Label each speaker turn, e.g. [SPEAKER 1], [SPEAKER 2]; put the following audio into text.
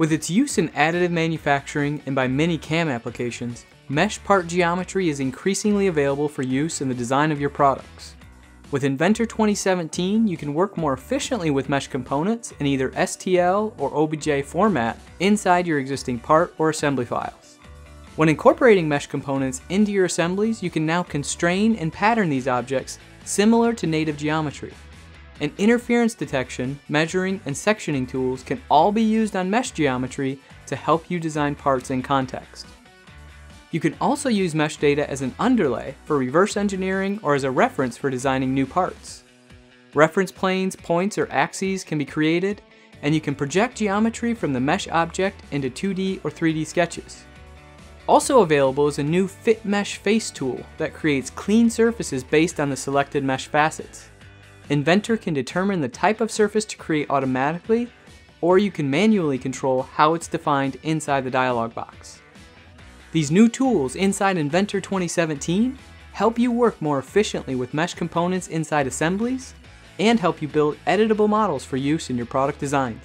[SPEAKER 1] With its use in additive manufacturing and by many CAM applications, mesh part geometry is increasingly available for use in the design of your products. With Inventor 2017, you can work more efficiently with mesh components in either STL or OBJ format inside your existing part or assembly files. When incorporating mesh components into your assemblies, you can now constrain and pattern these objects similar to native geometry. And interference detection, measuring, and sectioning tools can all be used on mesh geometry to help you design parts in context. You can also use mesh data as an underlay for reverse engineering or as a reference for designing new parts. Reference planes, points, or axes can be created, and you can project geometry from the mesh object into 2D or 3D sketches. Also available is a new Fit Mesh Face tool that creates clean surfaces based on the selected mesh facets. Inventor can determine the type of surface to create automatically, or you can manually control how it's defined inside the dialog box. These new tools inside Inventor 2017 help you work more efficiently with mesh components inside assemblies and help you build editable models for use in your product designs.